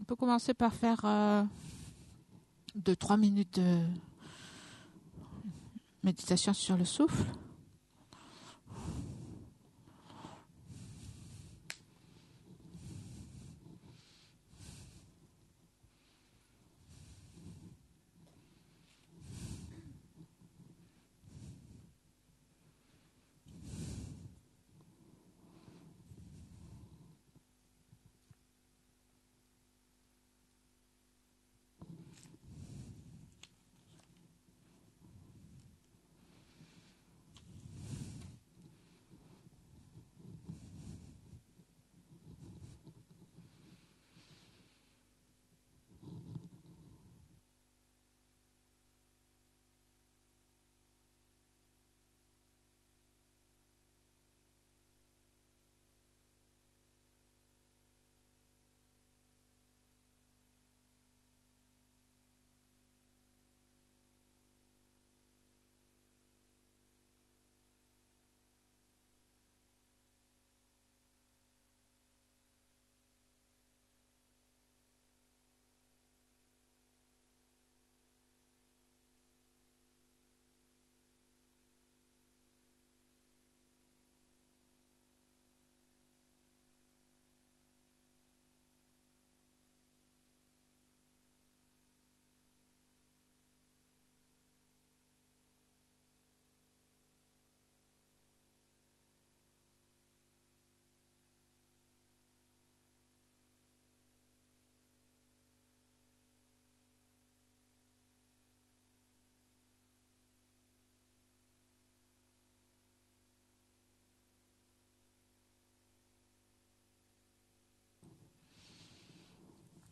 On peut commencer par faire euh, deux, trois minutes de méditation sur le souffle.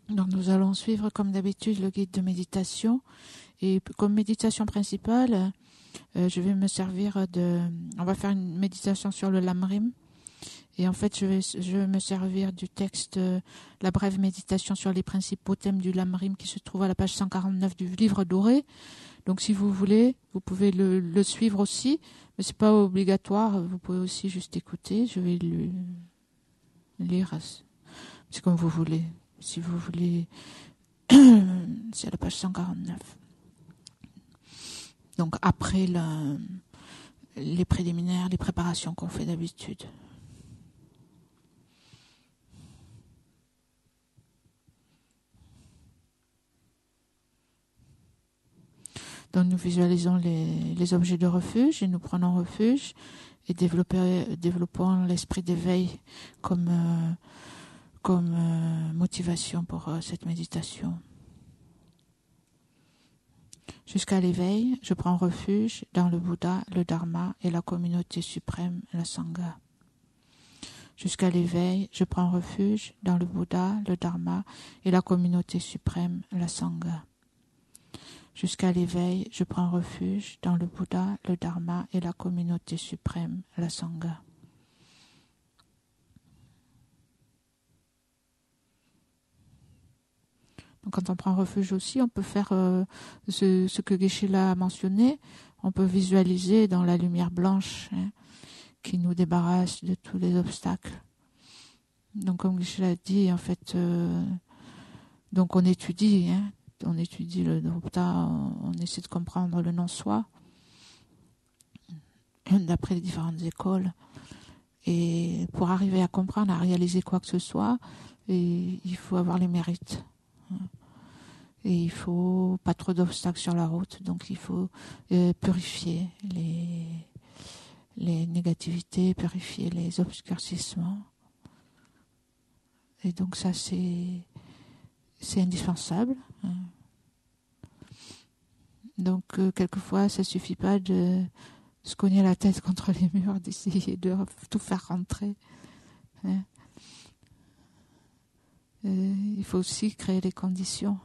Donc nous allons suivre comme d'habitude le guide de méditation. Et comme méditation principale, euh, je vais me servir de on va faire une méditation sur le lamrim. Et en fait je vais je vais me servir du texte euh, la brève méditation sur les principaux thèmes du lamrim qui se trouve à la page 149 du livre doré. Donc si vous voulez, vous pouvez le, le suivre aussi, mais c'est pas obligatoire, vous pouvez aussi juste écouter, je vais le lire c'est comme vous voulez si vous voulez. C'est à la page 149. Donc après les préliminaires, les préparations qu'on fait d'habitude. Donc nous visualisons les, les, objets de refuge et nous prenons refuge et développons l'esprit d'éveil comme euh, comme euh, motivation pour euh, cette méditation. Jusqu'à l'éveil, je prends refuge dans le Bouddha, le Dharma et la communauté suprême, la Sangha. Jusqu'à l'éveil, je prends refuge dans le Bouddha, le Dharma et la communauté suprême, la Sangha. Jusqu'à l'éveil, je prends refuge dans le Bouddha, le Dharma et la communauté suprême, la Sangha. Quand on prend refuge aussi, on peut faire euh, ce, que geshe a mentionné. On peut visualiser dans la lumière blanche hein, qui nous débarrasse de tous les obstacles. Donc, comme geshe l'a dit, en fait, euh, donc on étudie, hein, on étudie le Drupta, on, essaie de comprendre le non-soi d'après les différentes écoles. Et pour arriver à comprendre, à réaliser quoi que ce soit, il faut avoir les mérites. Et il faut pas trop d'obstacles sur la route, donc il faut euh, purifier les, les négativités, purifier les obscurcissements. Et donc ça c'est c'est indispensable. Hein. Donc euh, quelquefois ça suffit pas de se cogner la tête contre les murs, d'essayer de tout faire rentrer. Hein. Euh, il faut aussi créer les conditions.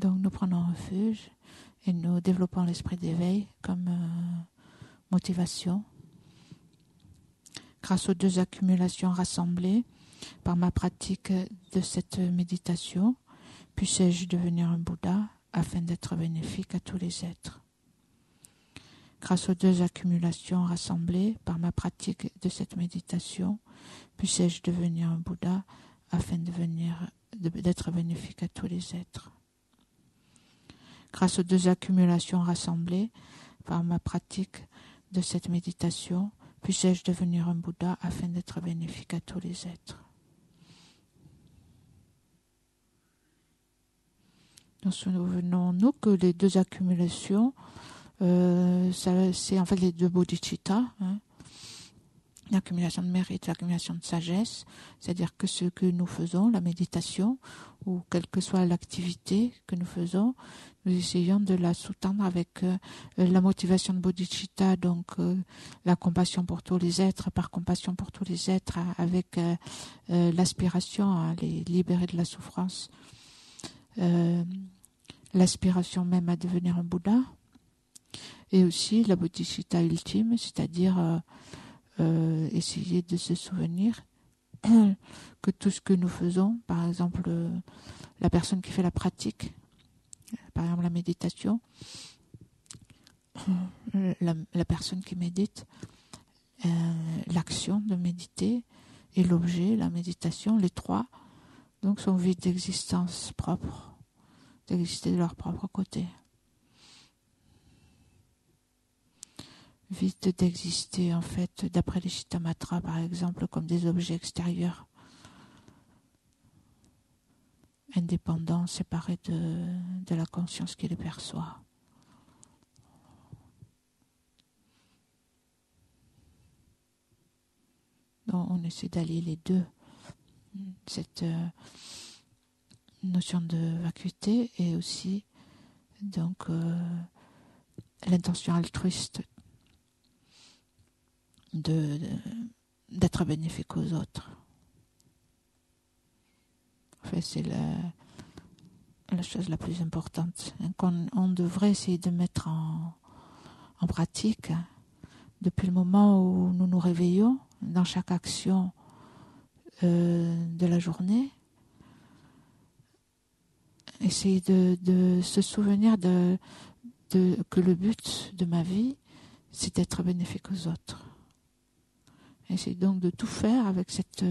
Donc nous prenons refuge et nous développons l'esprit d'éveil comme euh, motivation. Grâce aux deux accumulations rassemblées par ma pratique de cette méditation, puissais-je devenir un Bouddha afin d'être bénéfique à tous les êtres? Grâce aux deux accumulations rassemblées par ma pratique de cette méditation, puissais-je devenir un Bouddha afin d'être bénéfique à tous les êtres? Grâce aux deux accumulations rassemblées par ma pratique de cette méditation, puissais-je devenir un Bouddha afin d'être bénéfique à tous les êtres. Nous souvenons-nous que les deux accumulations, euh, c'est en fait les deux bodhicitta, hein, l'accumulation de mérite, l'accumulation de sagesse, c'est-à-dire que ce que nous faisons, la méditation, ou quelle que soit l'activité que nous faisons, nous essayons de la sous-tendre avec euh, la motivation de bodhicitta, donc euh, la compassion pour tous les êtres, par compassion pour tous les êtres, avec l'aspiration à les libérer de la souffrance. Euh, l'aspiration même à devenir un Bouddha, et aussi la bodhicitta ultime, c'est-à-dire euh, euh, essayer de se souvenir que tout ce que nous faisons, par exemple la personne qui fait la pratique, par exemple la méditation, la, la personne qui médite, l'action de méditer et l'objet, la méditation, les trois, donc sont vides d'existence propre d'exister de leur propre côté. Vite d'exister, en fait, d'après les Chittamatra, par exemple, comme des objets extérieurs, indépendants, séparés de, de la conscience qui les perçoit. Donc, on essaie d'allier les deux. Cette. Euh, notion de vacuité et aussi donc euh, l'intention altruiste de d'être bénéfique aux autres. Fait, c'est la, chose la plus importante qu'on on devrait essayer de mettre en, en pratique depuis le moment où nous nous réveillons dans chaque action euh, de la journée essayer de, se souvenir de, que le but de ma vie, c'est d'être bénéfique aux autres. Essayer donc de tout faire avec cette,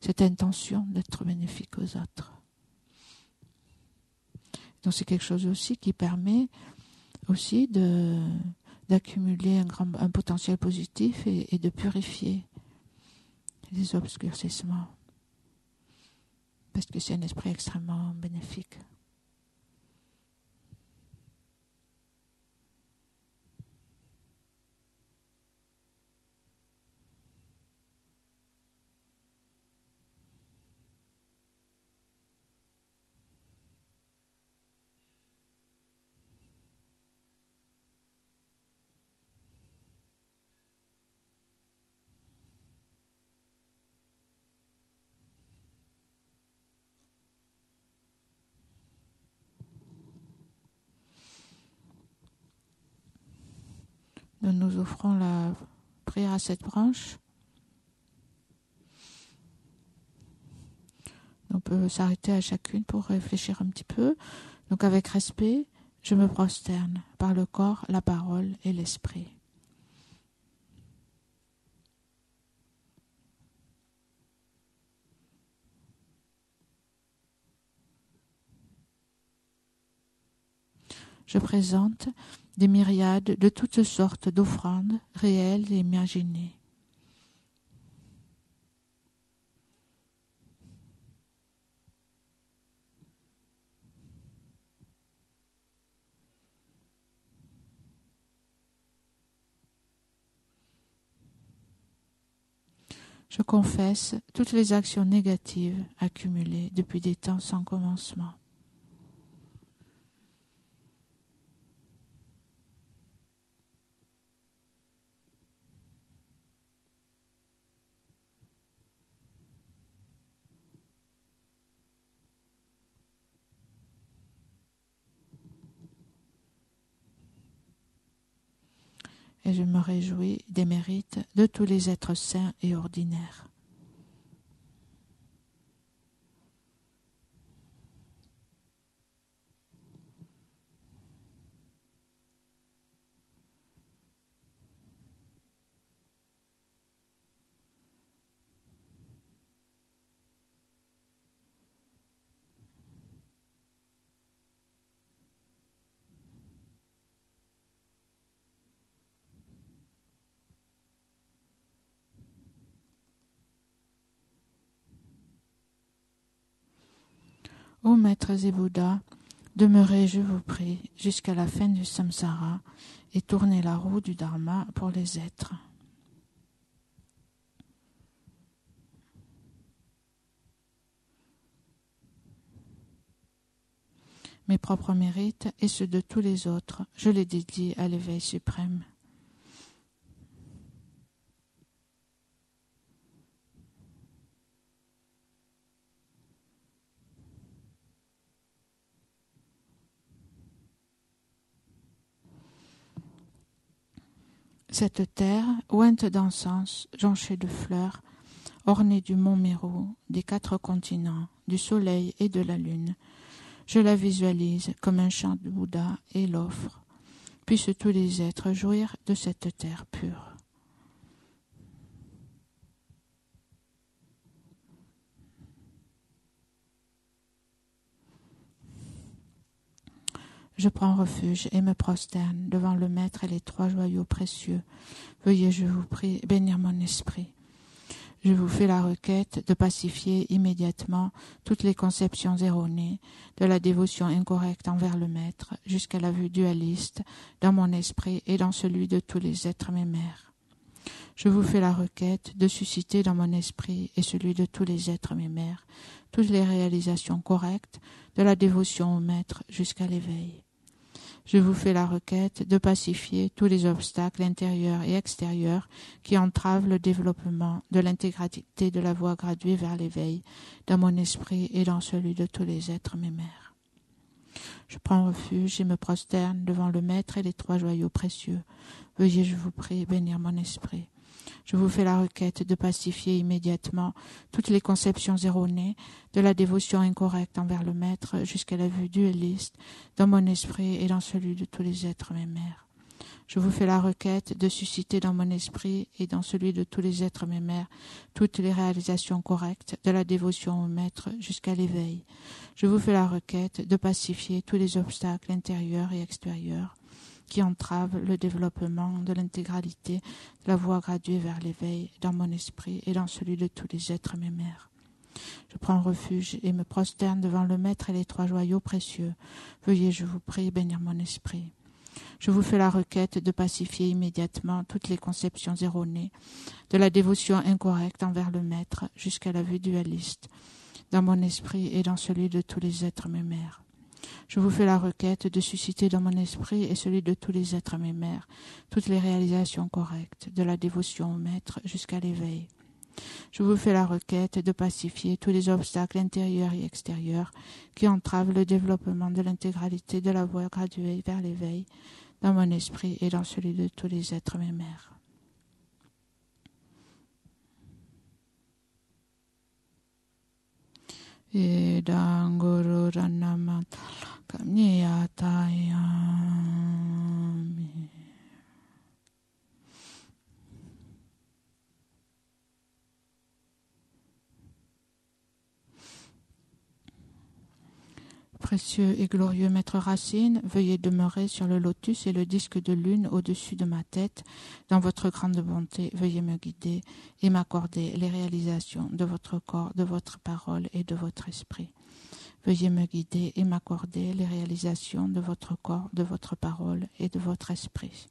cette intention d'être bénéfique aux autres. Donc c'est quelque chose aussi qui permet aussi d'accumuler un, grand, potentiel positif et de purifier les obscurcissements. Parce que c'est un esprit extrêmement bénéfique. Nous offrons la prière à cette branche. On peut s'arrêter à chacune pour réfléchir un petit peu. Donc avec respect, je me prosterne par le corps, la parole et l'esprit. Je présente des myriades de toutes sortes d'offrandes réelles et imaginées. Je confesse toutes les actions négatives accumulées depuis des temps sans commencement. Et je me réjouis des mérites de tous les êtres saints et ordinaires. Ô maîtres et demeurez, je vous prie, jusqu'à la fin du samsara et tournez la roue du dharma pour les êtres. Mes propres mérites et ceux de tous les autres, je les dédie à l'éveil suprême. Cette terre, ointe d'encens, jonchée de fleurs, ornée du mont Mérou, des quatre continents, du soleil et de la lune, je la visualise comme un chant de Bouddha et l'offre. Puissent tous les êtres jouir de cette terre pure. Je prends refuge et me prosterne devant le Maître et les trois joyaux précieux. Veuillez, je vous prie, bénir mon esprit. Je vous fais la requête de pacifier immédiatement toutes les conceptions erronées, de la dévotion incorrecte envers le Maître, jusqu'à la vue dualiste, dans mon esprit et dans celui de tous les êtres mes mères. Je vous fais la requête de susciter dans mon esprit et celui de tous les êtres mes mères toutes les réalisations correctes de la dévotion au Maître jusqu'à l'éveil je vous fais la requête de pacifier tous les obstacles intérieurs et extérieurs qui entravent le développement de l'intégralité de la voie graduée vers l'éveil dans mon esprit et dans celui de tous les êtres mes. Je prends refuge et me prosterne devant le Maître et les trois joyaux précieux. Veuillez, je vous prie, bénir mon esprit. Je vous fais la requête de pacifier immédiatement toutes les conceptions erronées de la dévotion incorrecte envers le Maître jusqu'à la vue dualiste dans mon esprit et dans celui de tous les êtres mes mères. Je vous fais la requête de susciter dans mon esprit et dans celui de tous les êtres mes mères toutes les réalisations correctes de la dévotion au Maître jusqu'à l'éveil. Je vous fais la requête de pacifier tous les obstacles intérieurs et extérieurs qui entrave le développement de l'intégralité de la voie graduée vers l'éveil dans mon esprit et dans celui de tous les êtres mes mères. Je prends refuge et me prosterne devant le Maître et les trois joyaux précieux. Veuillez, je vous prie, bénir mon esprit. Je vous fais la requête de pacifier immédiatement toutes les conceptions erronées de la dévotion incorrecte envers le Maître jusqu'à la vue dualiste, dans mon esprit et dans celui de tous les êtres mes mères. Je vous fais la requête de susciter dans mon esprit et celui de tous les êtres mes mères toutes les réalisations correctes de la dévotion au Maître jusqu'à l'éveil. Je vous fais la requête de pacifier tous les obstacles intérieurs et extérieurs qui entravent le développement de l'intégralité de la voie graduée vers l'éveil dans mon esprit et dans celui de tous les êtres mes. idanguru ranama kamniyatayami. Précieux et glorieux Maître Racine, veuillez demeurer sur le lotus et le disque de lune au-dessus de ma tête. Dans votre grande bonté, veuillez me guider et m'accorder les réalisations de votre corps, de votre parole et de votre esprit. Veuillez me guider et m'accorder les réalisations de votre corps, de votre parole et de votre esprit.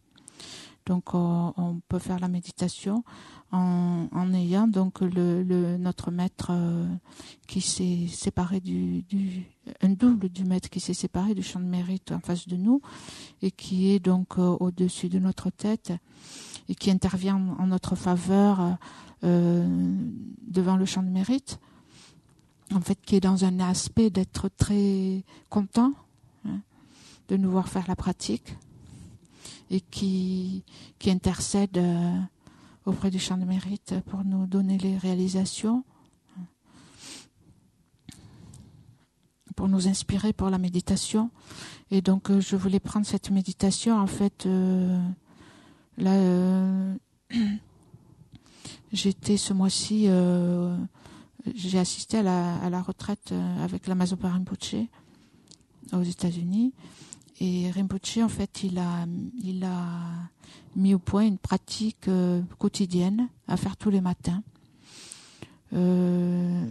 Donc on, peut faire la méditation en, ayant donc notre maître euh, qui s'est séparé du, un double du maître qui s'est séparé du champ de mérite en face de nous et qui est donc euh, au-dessus de notre tête et qui intervient en notre faveur euh, devant le champ de mérite. En fait, qui est dans un aspect d'être très content hein, de nous voir faire la pratique et qui, intercède euh, auprès du champ de mérite pour nous donner les réalisations, pour nous inspirer pour la méditation. Et donc, euh, je voulais prendre cette méditation. En fait, euh, là, j'étais ce mois-ci, j'ai assisté à la, retraite avec la Rinpoche aux États-Unis. Et Rinpoche, en fait, il a, mis au point une pratique euh, quotidienne à faire tous les matins. Euh,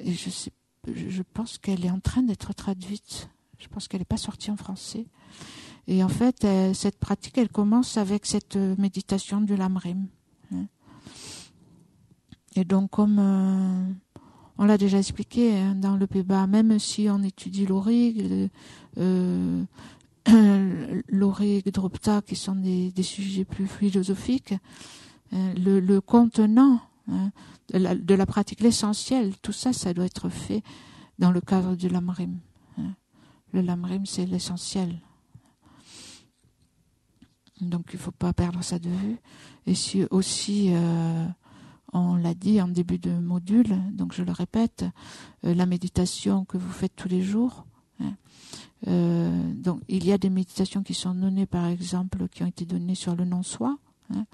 et je pense qu'elle est en train d'être traduite. Je pense qu'elle n'est pas sortie en français. Et en fait, cette pratique, elle commence avec cette méditation du lamrim. Hein. Et donc, comme on l'a déjà expliqué hein, dans le PEBA, même si on étudie l'orig, euh, l'orig, Dropta, qui sont des, sujets plus philosophiques, euh, le, contenant hein, de, la, pratique, l'essentiel, tout ça, ça doit être fait dans le cadre du lamrim. Le lamrim, c'est l'essentiel. Donc il ne faut pas perdre ça de vue. Et si aussi, euh, on l'a dit en début de module, donc je le répète, euh, la méditation que vous faites tous les jours. Hein. Euh, donc il y a des méditations qui sont données, par exemple, qui ont été données sur le non-soi. Hein.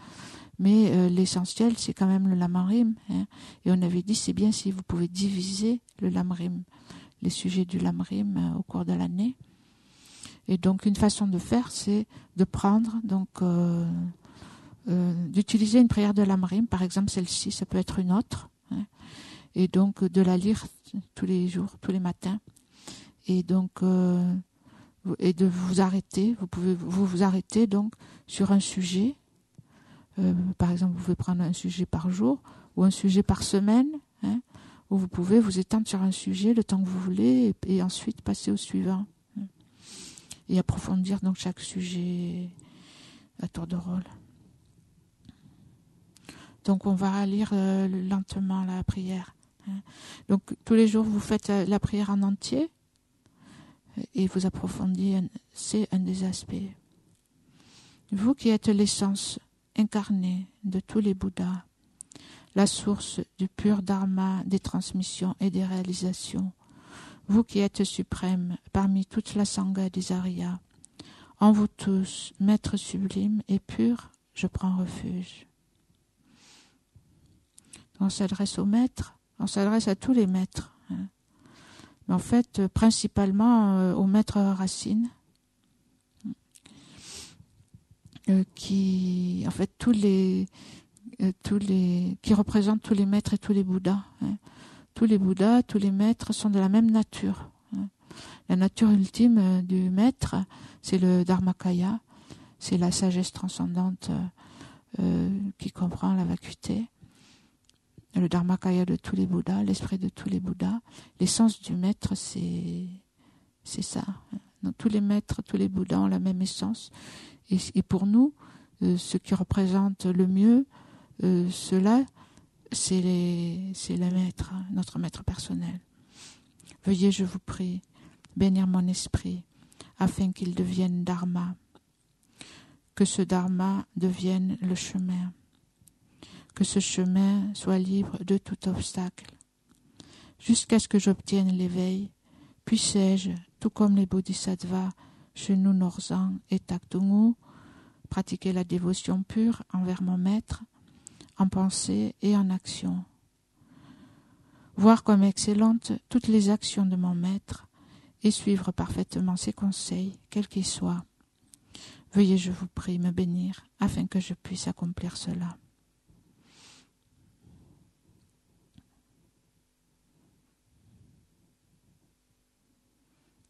mais euh, l'essentiel, c'est quand même le lamarim. Hein. et on avait dit, c'est bien si vous pouvez diviser le lamarim, les sujets du lamarim au cours de l'année. Et donc une façon de faire, c'est de prendre donc euh, d'utiliser une prière de l'Amrim, par exemple celle-ci, ça peut être une autre, hein, et donc de la lire tous les jours, tous les matins, et donc euh, et de vous arrêter. Vous pouvez vous vous arrêter donc sur un sujet. Euh, par exemple, vous pouvez prendre un sujet par jour ou un sujet par semaine, hein, où vous pouvez vous étendre sur un sujet le temps que vous voulez et, ensuite passer au suivant hein, et approfondir donc chaque sujet à tour de rôle. Donc on va lire euh, lentement la prière. Hein. Donc tous les jours vous faites la prière en entier et vous approfondissez, c'est un des aspects. Vous qui êtes l'essence incarnée de tous les Bouddhas, la source du pur dharma des transmissions et des réalisations, vous qui êtes suprême parmi toute la sangha des Aryas, en vous tous, maîtres sublimes et purs, je prends refuge on s'adresse aux maîtres, on s'adresse à tous les maîtres. Mais en fait, euh, principalement euh, aux maîtres racines, euh, qui, en fait, tous les, tous les, qui représentent tous les maîtres et tous les bouddhas. Hein. Tous les bouddhas, tous les maîtres sont de la même nature. Hein. La nature ultime du maître, c'est le Dharmakaya, c'est la sagesse transcendante qui comprend la vacuité le Dharmakaya de tous les Bouddhas, l'esprit de tous les Bouddhas. L'essence du maître, c'est, ça. Tous les maîtres, tous les Bouddhas ont la même essence. Et, pour nous, euh, ce qui représente le mieux, euh, cela, c'est, c'est le maître, notre maître personnel. Veuillez, je vous prie, bénir mon esprit, afin qu'il devienne Dharma. Que ce Dharma devienne le chemin que ce chemin soit libre de tout obstacle. Jusqu'à ce que j'obtienne l'éveil, puissé-je, tout comme les bodhisattvas, Chenu Norzang et Taktungu, pratiquer la dévotion pure envers mon maître, en pensée et en action. Voir comme excellentes toutes les actions de mon maître et suivre parfaitement ses conseils, quels qu'ils soient. Veuillez, je vous prie, me bénir afin que je puisse accomplir cela.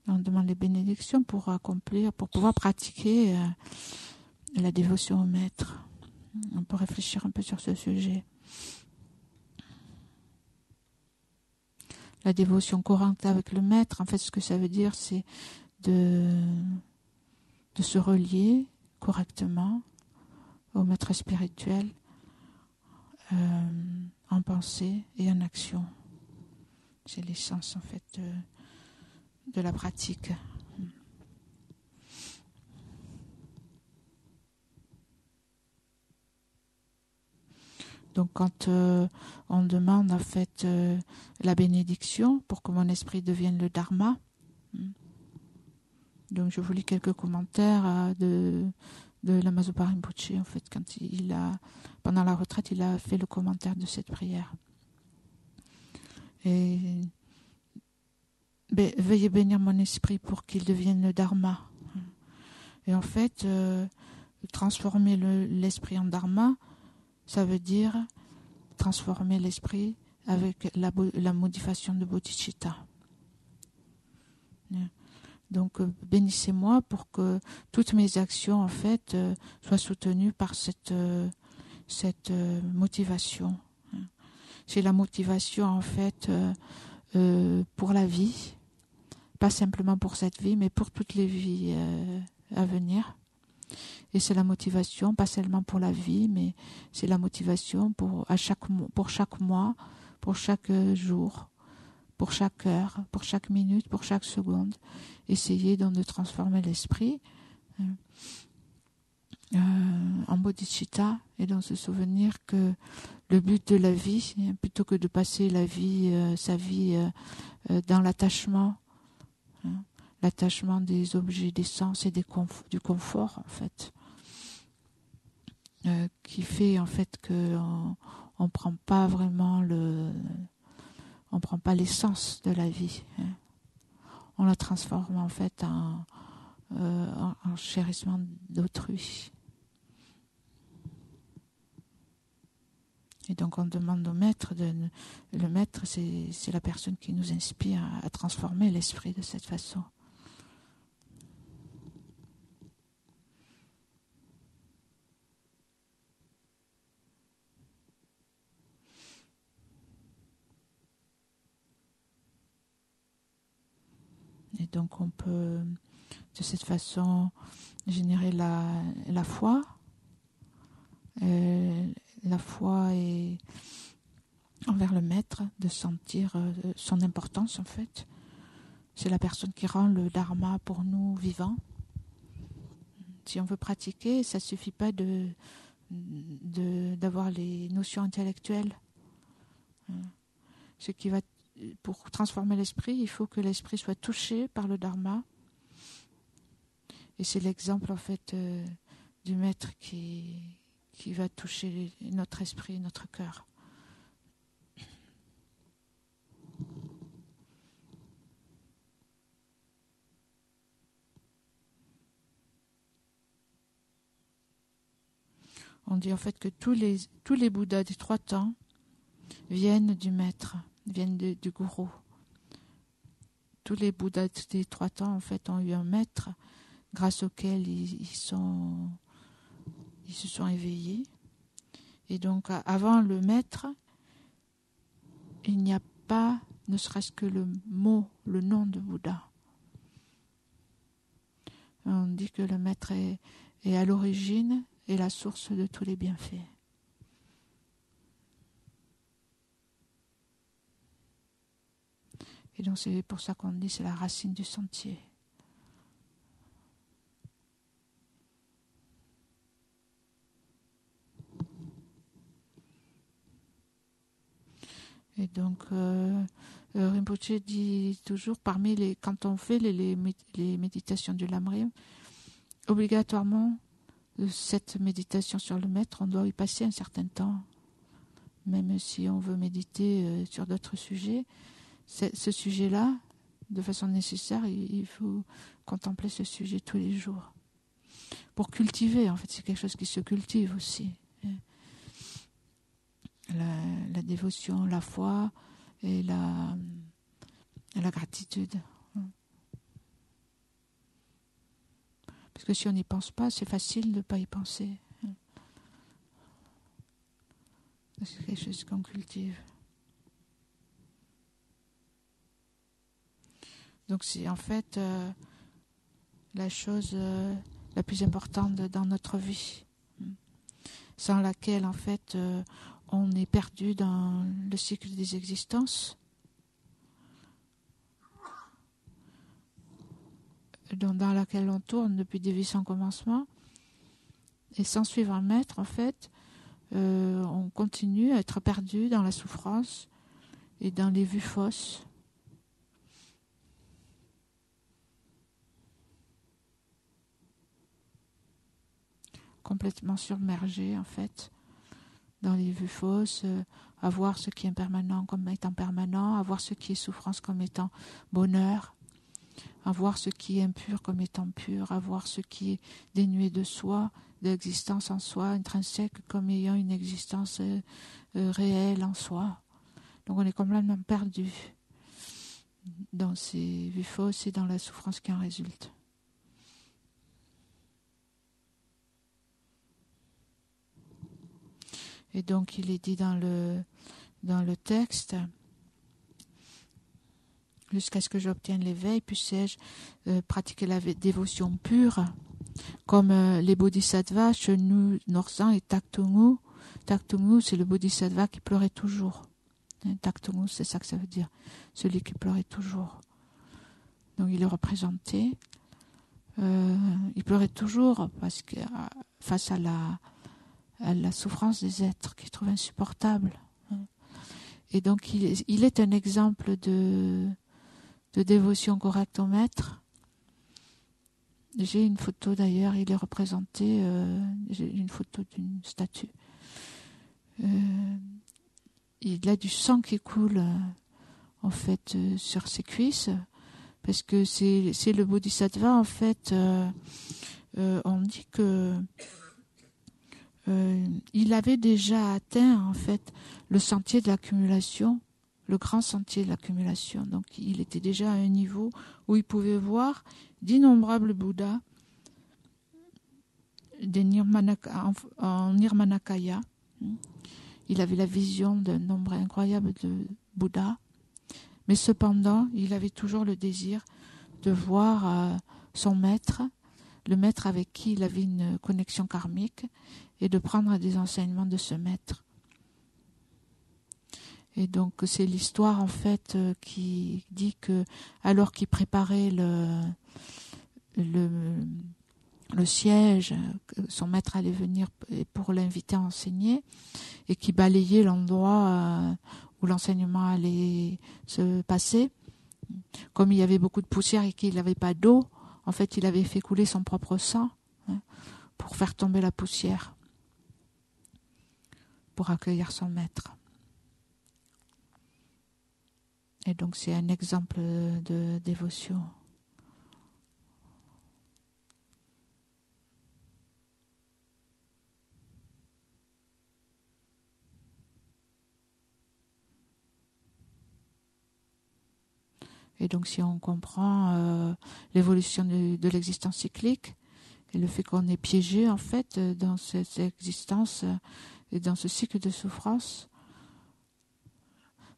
On demande les bénédictions pour accomplir, pour pouvoir pratiquer euh, la dévotion au maître. On peut réfléchir un peu sur ce sujet. La dévotion courante avec le maître, en fait, ce que ça veut dire, c'est de, se relier correctement au maître spirituel euh, en pensée et en action. C'est l'essence, en fait, de la pratique. Donc quand euh, on demande en fait euh, la bénédiction pour que mon esprit devienne le dharma, hmm. donc je vous lis quelques commentaires euh, de de la Rinpoche en fait quand il a pendant la retraite il a fait le commentaire de cette prière. Et veuillez bénir mon esprit pour qu'il devienne le dharma. Et en fait, euh, transformer l'esprit en dharma, ça veut dire transformer l'esprit avec la, modification de bodhicitta. Donc bénissez-moi pour que toutes mes actions en fait soient soutenues par cette cette motivation. C'est la motivation en fait pour la vie, pas simplement pour cette vie, mais pour toutes les vies à venir. Et c'est la motivation, pas seulement pour la vie, mais c'est la motivation pour, à chaque, pour chaque mois, pour chaque jour, pour chaque heure, pour chaque minute, pour chaque seconde. Essayer donc de transformer l'esprit euh, euh, en bodhicitta et dans se souvenir que le but de la vie, plutôt que de passer la vie, euh, sa vie dans l'attachement, hein, l'attachement des objets des sens et des du confort en fait euh, qui fait en fait que on, prend pas vraiment le on prend pas l'essence de la vie hein. on la transforme en fait euh, en chérissement d'autrui Et donc on demande au maître, de, le maître c'est la personne qui nous inspire à transformer l'esprit de cette façon. Et donc on peut de cette façon générer la, foi. Euh, la foi est envers le maître, de sentir euh, son importance en fait. C'est la personne qui rend le dharma pour nous vivant. Si on veut pratiquer, ça ne suffit pas de d'avoir les notions intellectuelles. Ce qui va pour transformer l'esprit, il faut que l'esprit soit touché par le dharma. Et c'est l'exemple en fait euh, du maître qui, qui va toucher notre esprit, notre cœur. On dit en fait que tous les, tous les Bouddhas des trois temps viennent du maître viennent du gourou. Tous les Bouddhas des trois temps, en fait, ont eu un maître grâce auquel ils, sont, ils se sont éveillés. Et donc, avant le maître, il n'y a pas ne serait-ce que le mot, le nom de Bouddha. On dit que le maître est, à l'origine et la source de tous les bienfaits. Et donc c'est pour ça qu'on dit c'est la racine du sentier. Et donc, euh, euh, dit toujours, parmi les, quand on fait les, les, méditations du Lamrim, obligatoirement, cette méditation sur le maître, on doit y passer un certain temps. Même si on veut méditer euh, sur d'autres sujets, ce sujet-là, de façon nécessaire, il faut contempler ce sujet tous les jours. Pour cultiver, en fait, c'est quelque chose qui se cultive aussi. La, dévotion, la foi et la, gratitude. Parce que si on n'y pense pas, c'est facile de ne pas y penser. C'est quelque chose qu'on cultive. Donc c'est en fait euh, la chose euh, la plus importante dans notre vie, sans laquelle en fait euh, on est perdu dans le cycle des existences. dans laquelle on tourne depuis des vies sans commencement. Et sans suivre un maître, en fait, on continue à être perdu dans la souffrance et dans les vues fausses. complètement submergé en fait dans les vues fausses, euh, à voir ce qui est impermanent comme étant permanent, à voir ce qui est souffrance comme étant bonheur, à voir ce qui est impur comme étant pur, à voir ce qui est dénué de soi, d'existence en soi, intrinsèque comme ayant une existence euh, euh, réelle en soi. Donc on est complètement perdu dans ses vues fausses et dans la souffrance qui en résulte. Et donc il est dit dans le, dans le texte, jusqu'à ce que j'obtienne l'éveil, puisse-je euh, pratiquer la dévotion pure, comme euh, les bodhisattvas, Chenu, Norsan et Taktungu. Taktungu, c'est le bodhisattva qui pleurait toujours. Hein, Taktungu, c'est ça que ça veut dire, celui qui pleurait toujours. Donc il est représenté. Euh, il pleurait toujours parce que face à la, à la souffrance des êtres qu'il trouve insupportable. Et donc il, il est un exemple de, de dévotion correcte au maître. J'ai une photo d'ailleurs, il est représenté, euh, j'ai une photo d'une statue. Euh, il a du sang qui coule euh, en fait sur ses cuisses parce que c'est le bodhisattva en fait. on dit que il avait déjà atteint en fait le sentier de l'accumulation le grand sentier de l'accumulation. Donc il était déjà à un niveau où il pouvait voir d'innombrables Bouddhas en Nirmanakaya. Il avait la vision d'un nombre incroyable de Bouddhas, mais cependant il avait toujours le désir de voir euh, son maître, le maître avec qui il avait une connexion karmique, et de prendre des enseignements de ce maître. Et donc c'est l'histoire en fait euh, qui dit que alors qu'il préparait le, siège, son maître allait venir pour l'inviter à enseigner et qui balayait l'endroit euh, où l'enseignement allait se passer. Comme il y avait beaucoup de poussière et qu'il n'avait pas d'eau, en fait il avait fait couler son propre sang hein, pour faire tomber la poussière, pour accueillir son maître. Et donc c'est un exemple de dévotion. Et donc si on comprend euh, l'évolution de, l'existence cyclique et le fait qu'on est piégé en fait dans cette existence et dans ce cycle de souffrance,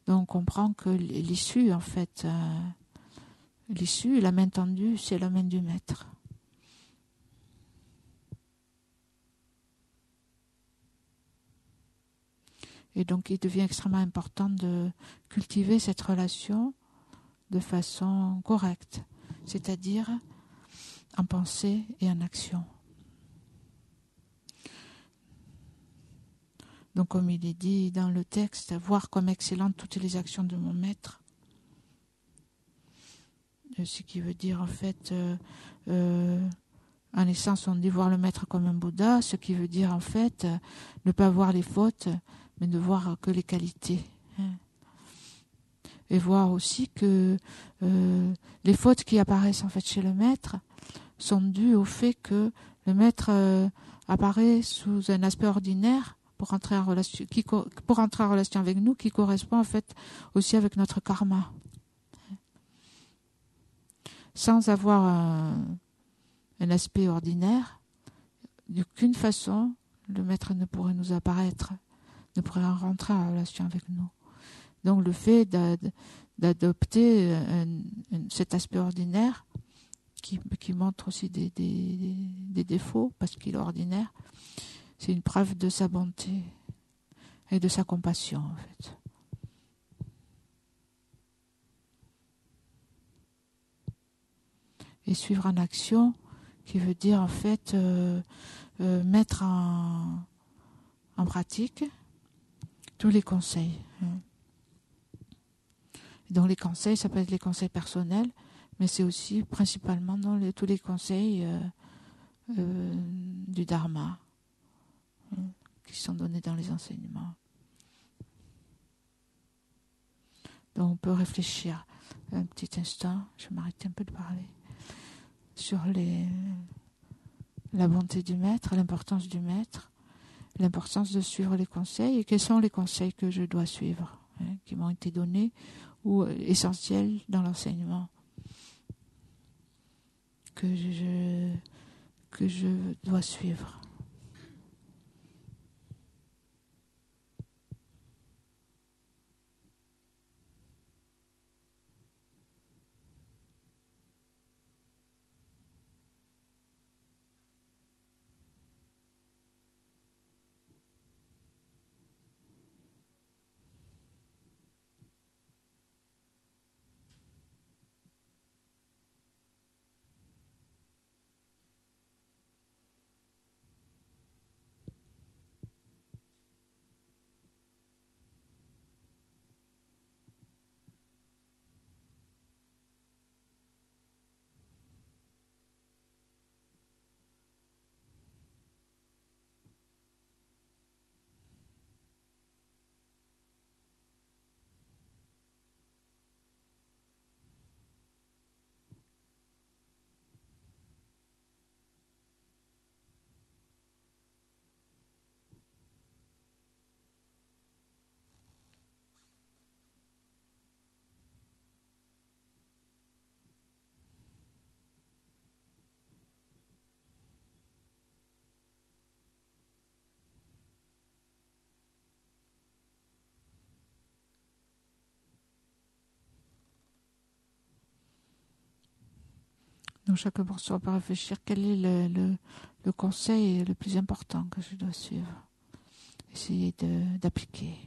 donc on comprend que l'issue, en fait, euh, l'issue, la main tendue, c'est la main du maître. Et donc il devient extrêmement important de cultiver cette relation de façon correcte, c'est-à-dire en pensée et en action. Donc, comme il est dit dans le texte, voir comme excellentes toutes les actions de mon maître. Euh, ce qui veut dire, en fait, euh, euh, en essence, on dit voir le maître comme un Bouddha, ce qui veut dire, en fait, ne pas voir les fautes, mais ne voir que les qualités. Et voir aussi que les fautes qui apparaissent, en fait, chez le maître sont dues au fait que le maître apparaît sous un aspect ordinaire pour entrer en relation, pour entrer en relation avec nous, qui correspond en fait aussi avec notre karma. Sans avoir un, un aspect ordinaire, d'aucune façon, le maître ne pourrait nous apparaître, ne pourrait rentrer en relation avec nous. Donc le fait d'adopter cet aspect ordinaire, qui, montre aussi des, défauts, parce qu'il est ordinaire, c'est une preuve de sa bonté et de sa compassion en fait. Et suivre en action, qui veut dire en fait euh, euh, mettre en, en, pratique tous les conseils. Hein. Donc les conseils, ça peut être les conseils personnels, mais c'est aussi principalement dans tous les conseils euh, du Dharma qui sont donnés dans les enseignements. Donc on peut réfléchir un petit instant, je vais m'arrêter un peu de parler, sur la bonté du maître, l'importance du maître, l'importance de suivre les conseils et quels sont les conseils que je dois suivre. hein, qui m'ont été données ou euh, essentielles dans l'enseignement que je, que je dois suivre. Donc chaque personne peut réfléchir quel est le, le, le, conseil le plus important que je dois suivre. Essayer d'appliquer.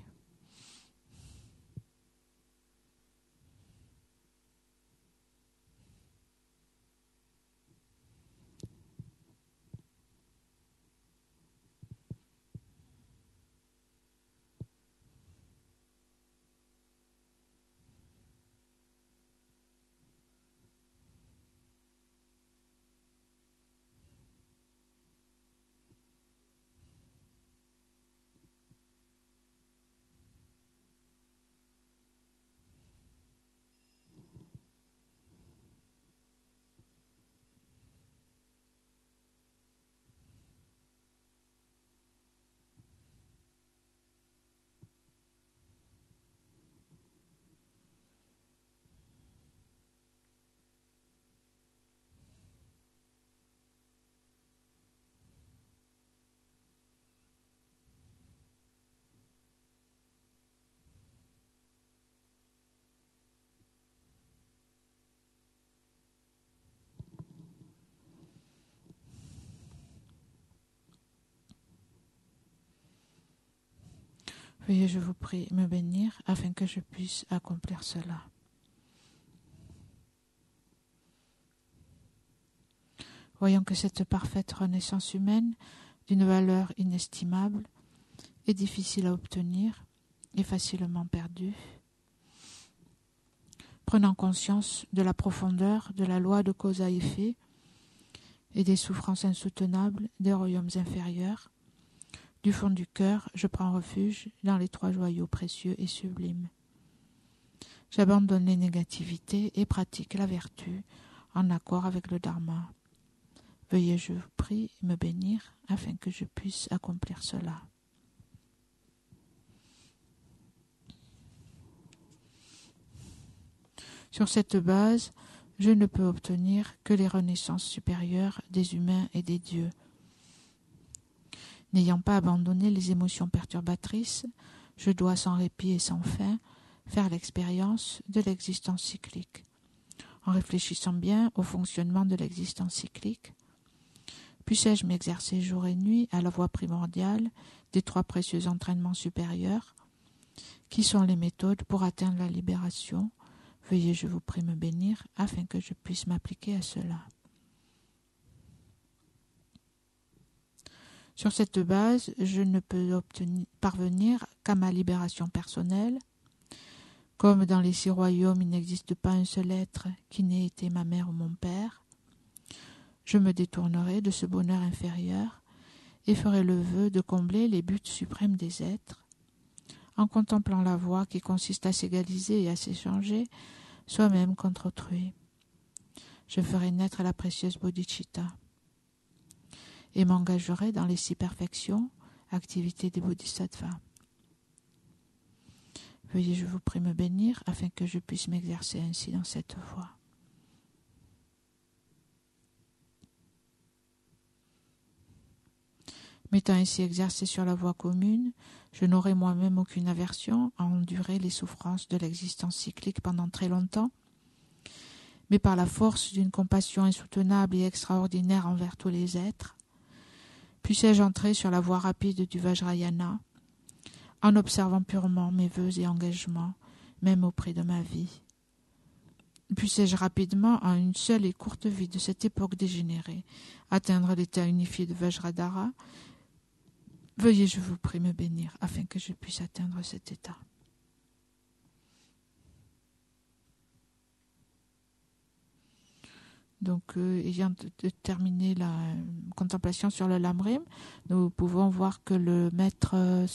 Veuillez, je vous prie, me bénir afin que je puisse accomplir cela. Voyons que cette parfaite renaissance humaine, d'une valeur inestimable, est difficile à obtenir et facilement perdue. Prenant conscience de la profondeur de la loi de cause à effet et des souffrances insoutenables des royaumes inférieurs, du fond du cœur, je prends refuge dans les trois joyaux précieux et sublimes. J'abandonne les négativités et pratique la vertu en accord avec le Dharma. Veuillez, je vous prie, me bénir afin que je puisse accomplir cela. Sur cette base, je ne peux obtenir que les renaissances supérieures des humains et des dieux, N'ayant pas abandonné les émotions perturbatrices, je dois sans répit et sans fin faire l'expérience de l'existence cyclique. En réfléchissant bien au fonctionnement de l'existence cyclique, puissais-je m'exercer jour et nuit à la voie primordiale des trois précieux entraînements supérieurs, qui sont les méthodes pour atteindre la libération? Veuillez, je vous prie, me bénir afin que je puisse m'appliquer à cela. Sur cette base, je ne peux parvenir qu'à ma libération personnelle. Comme dans les six royaumes, il n'existe pas un seul être qui n'ait été ma mère ou mon père, je me détournerai de ce bonheur inférieur et ferai le vœu de combler les buts suprêmes des êtres, en contemplant la voie qui consiste à s'égaliser et à s'échanger soi-même contre autrui. Je ferai naître la précieuse bodhicitta et m'engagerai dans les six perfections, activités des bodhisattvas. Veuillez, je vous prie, me bénir afin que je puisse m'exercer ainsi dans cette voie. M'étant ainsi exercé sur la voie commune, je n'aurai moi-même aucune aversion à endurer les souffrances de l'existence cyclique pendant très longtemps, mais par la force d'une compassion insoutenable et extraordinaire envers tous les êtres, puissé-je entrer sur la voie rapide du Vajrayana, en observant purement mes vœux et engagements, même auprès de ma vie. Puissé-je rapidement, en une seule et courte vie de cette époque dégénérée, atteindre l'état unifié de Vajradhara? Veuillez, je vous prie, me bénir afin que je puisse atteindre cet état. Donc, euh, ayant terminé la euh, contemplation sur le lamrim, nous pouvons voir que le maître euh,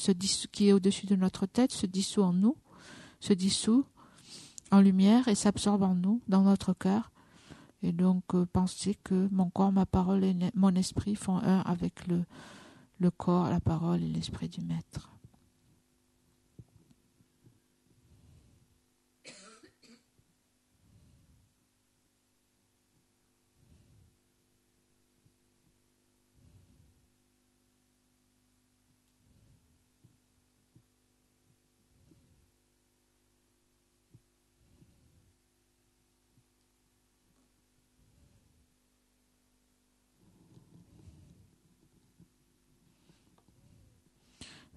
qui est au-dessus de notre tête se dissout en nous, se dissout en lumière et s'absorbe en nous, dans notre cœur. Et donc, penser que mon corps, ma parole et mon esprit font un avec le corps, la parole et l'esprit du Maître.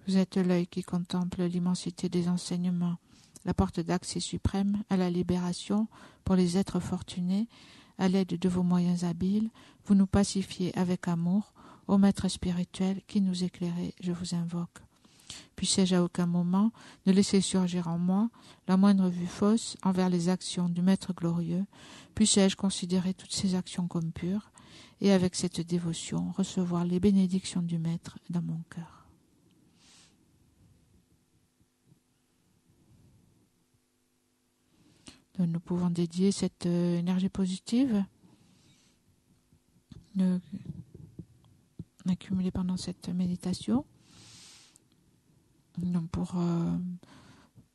Vous êtes l'œil qui contemple l'immensité des enseignements, la porte d'accès suprême à la libération pour les êtres fortunés, à l'aide de vos moyens habiles, vous nous pacifiez avec amour, ô Maître spirituel qui nous éclairez, je vous invoque. Puissais-je à aucun moment ne laisser surgir en moi la moindre vue fausse envers les actions du Maître glorieux, puissais-je considérer toutes ces actions comme pures, et avec cette dévotion recevoir les bénédictions du Maître dans mon cœur. Nous pouvons dédier cette euh, énergie positive accumulée pendant cette méditation pour, euh,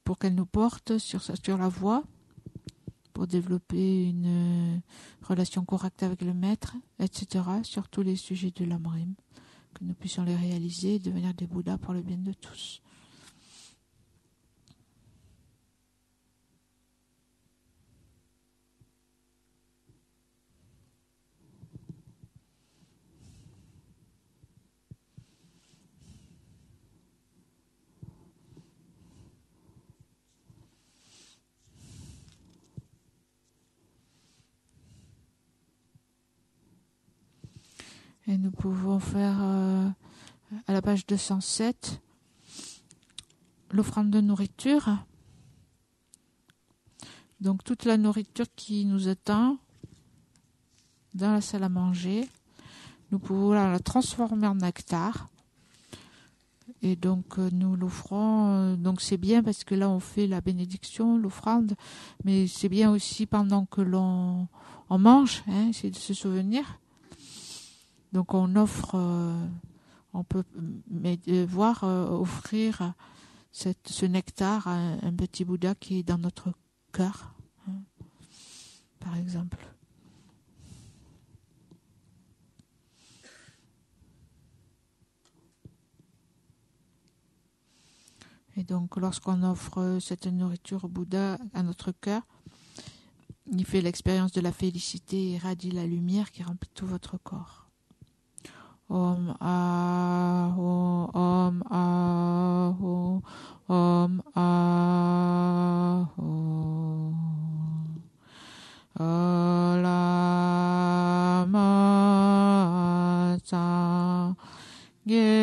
pour qu'elle nous porte sur, sur la voie, pour développer une euh, relation correcte avec le maître, etc., sur tous les sujets de l'amrim, que nous puissions les réaliser et devenir des Bouddhas pour le bien de tous. Et nous pouvons faire euh, à la page 207 l'offrande de nourriture. Donc toute la nourriture qui nous attend dans la salle à manger, nous pouvons la transformer en nectar. Et donc euh, nous l'offrons. Euh, donc c'est bien parce que là on fait la bénédiction, l'offrande, mais c'est bien aussi pendant que l'on mange, hein, c'est de se souvenir donc on offre, euh, on peut euh, voir euh, offrir ce nectar à un, petit Bouddha qui est dans notre cœur, hein, par exemple. Et donc, lorsqu'on offre cette nourriture au Bouddha à notre cœur, il fait l'expérience de la félicité et irradie la lumière qui remplit tout votre corps. Om Aho, Om Aho, Om Aho. Alama Sa Gelama